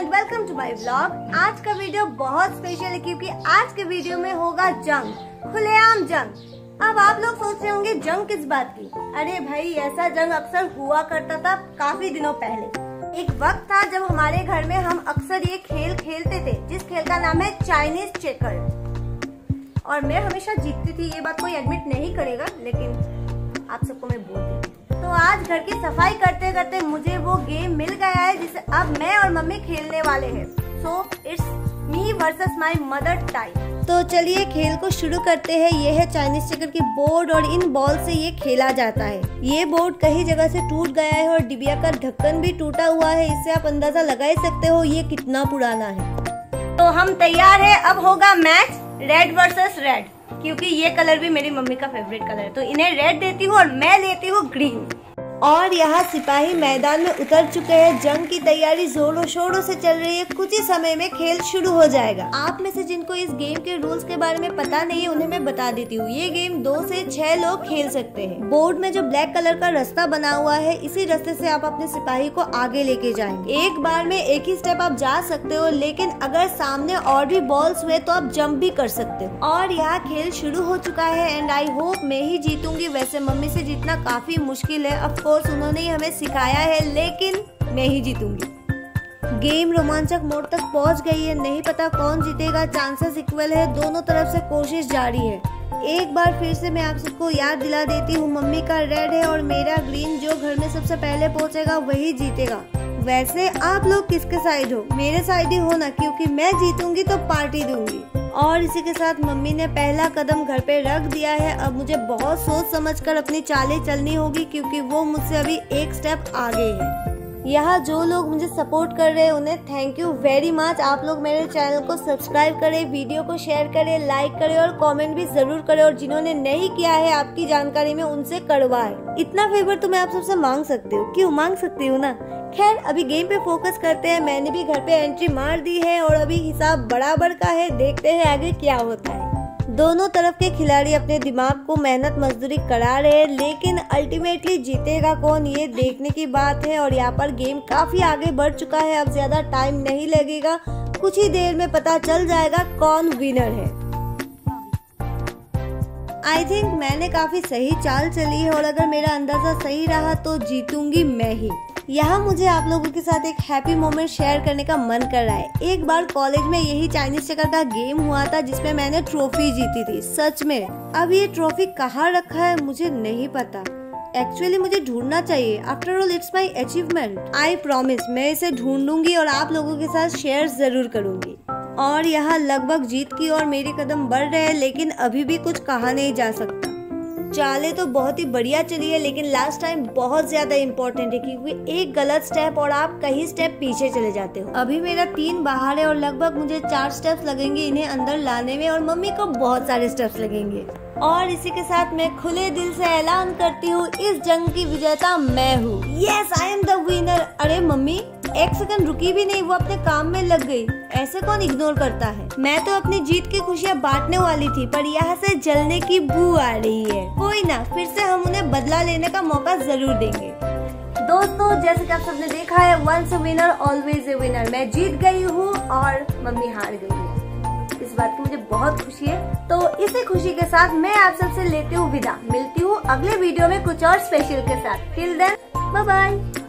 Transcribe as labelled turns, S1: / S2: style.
S1: And welcome to my vlog आज का video बहुत स्पेशल है क्योंकि आज के वीडियो में होगा जंग, खुलेआम जंग। अब आप लोग सोच रहे होंगे, जंग किस बात की? अरे भाई, ऐसा जंग अक्सर हुआ करता था काफ़ी दिनों पहले। एक वक्त था जब हमारे घर में हम अक्सर ये खेल खेलते थे, जिस खेल का नाम है चाइनीज़ चेकर और मैं हमेशा जीतती थी, ये बात कोई एडमिट नहीं करेगा, लेकिन घर की सफ़ाई करते करते मुझे वो गेम मिल गया है जिसे अब मैं और मम्मी खेलने वाले हैं। So it's me versus my mother time तो चलिए खेल को शुरू करते हैं। ये है चाइनीज़ चेकर की बोर्ड और इन बॉल से ये खेला जाता है। ये बोर्ड कई जगह से टूट गया है और डिबिया का ढक्कन भी टूटा हुआ है। इससे आप अंदाज़ा लगा ही सकते हो, ये कितना पुराना है। तो हम तैयार है। अब होगा मैच रेड वर्सेस रेड क्योंकि ये कलर भी मेरी मम्मी का फेवरेट कलर है। तो इन्हें रेड देती हूँ और मैं लेती हूँ ग्रीन और यहाँ सिपाही मैदान में उतर चुके हैं। जंग की तैयारी जोरों शोरों से चल रही है। कुछ ही समय में खेल शुरू हो जाएगा। आप में से जिनको इस गेम के रूल्स के बारे में पता नहीं है, उन्हें मैं बता देती हूँ। ये गेम दो से छह लोग खेल सकते हैं। बोर्ड में जो ब्लैक कलर का रास्ता बना हुआ है, इसी रास्ते से आप अपने सिपाही को आगे लेके जाएँगे। एक बार में एक ही स्टेप आप जा सकते हो, लेकिन अगर सामने और भी बॉल्स हुए तो आप जंप भी कर सकते हो। और यहाँ खेल शुरू हो चुका है एंड आई होप मैं ही जीतूँगी। वैसे मम्मी से जीतना काफ़ी मुश्किल है ऑफ़ कोर्स उन्होंने ही हमें सिखाया है, लेकिन मैं ही जीतूँगी। गेम रोमांचक मोड़ तक पहुँच गई है, नहीं पता कौन जीतेगा चांसेस इक्वल है, दोनों तरफ़ से कोशिश जारी है। एक बार फिर से मैं आप सबको याद दिला देती हूँ, मम्मी का रेड है और मेरा ग्रीन जो घर में सबसे पहले पहुंचेगा, वही जीतेगा। वैसे आप लोग किसके साइड हो? मेरे साइड ही हो ना, क्योंकि मैं जीतूँगी तो पार्टी दूँगी। और इसी के साथ मम्मी ने पहला कदम घर पे रख दिया है। अब मुझे बहुत सोच समझकर अपनी चालें चलनी होगी, क्योंकि वो मुझसे अभी एक स्टेप आगे है। यहाँ जो लोग मुझे सपोर्ट कर रहे हैं, उन्हें थैंक यू वेरी मच आप लोग मेरे चैनल को सब्सक्राइब करें वीडियो को शेयर करें लाइक करें और कमेंट भी ज़रूर करें और जिन्होंने नहीं किया है आपकी जानकारी में, उनसे करवाए। इतना फेवर तो मैं आप सबसे मांग सकती हूँ। क्यों मांग सकती हूँ ना? खैर, अभी गेम पे फोकस करते हैं। मैंने भी घर पे एंट्री मार दी है और अभी हिसाब बराबर का है। देखते हैं आगे क्या होता है। दोनों तरफ़ के खिलाड़ी अपने दिमाग को मेहनत मजदूरी करा रहे हैं, लेकिन अल्टीमेटली जीतेगा कौन ये देखने की बात है और यहाँ पर गेम काफ़ी आगे बढ़ चुका है, अब ज़्यादा टाइम नहीं लगेगा। कुछ ही देर में पता चल जाएगा कौन विनर है। आई थिंक मैंने काफ़ी सही चाल चली है और अगर मेरा अंदाज़ा सही रहा तो जीतूँगी मैं ही। यहाँ मुझे आप लोगों के साथ एक हैप्पी मोमेंट शेयर करने का मन कर रहा है। एक बार कॉलेज में यही चाइनीज़ चक्कर का गेम हुआ था, जिसमें मैंने ट्रॉफी जीती थी। सच में, अब ये ट्रॉफी कहाँ रखा है, मुझे नहीं पता। एक्चुअली मुझे ढूंढना चाहिए। After all it's my achievement I promise मैं इसे ढूंढूँगी और आप लोगों के साथ शेयर ज़रूर करूँगी। और यहाँ लगभग जीत की और मेरे कदम बढ़ रहे हैं, लेकिन अभी भी कुछ कहा नहीं जा सकता। चाले तो बहुत ही बढ़िया चली है, लेकिन लास्ट टाइम बहुत ज़्यादा इम्पोर्टेंट है, क्योंकि एक गलत स्टेप और आप कहीं स्टेप पीछे चले जाते हो। अभी मेरा तीन बाहर है और लगभग मुझे चार स्टेप्स लगेंगे इन्हें अंदर लाने में और मम्मी को बहुत सारे स्टेप्स लगेंगे। और इसी के साथ मैं खुले दिल से ऐलान करती हूँ, इस जंग की विजेता मैं हूँ। Yes I am the winner अरे मम्मी एक सेकंड रुकी भी नहीं, वो अपने काम में लग गई। ऐसे कौन इग्नोर करता है? मैं तो अपनी जीत की खुशियाँ बांटने वाली थी, पर यहाँ से जलने की बू आ रही है। कोई ना, फिर से हम उन्हें बदला लेने का मौका ज़रूर देंगे। दोस्तों, जैसे कि आप सबने देखा है once winner always a winner मैं जीत गई हूँ और मम्मी हार गई है। इस बात की मुझे बहुत खुशी है। तो इसी खुशी के साथ मैं आप सबसे लेती हूँ विदा। मिलती हूँ अगले वीडियो में कुछ और स्पेशल के साथ। Till then bye bye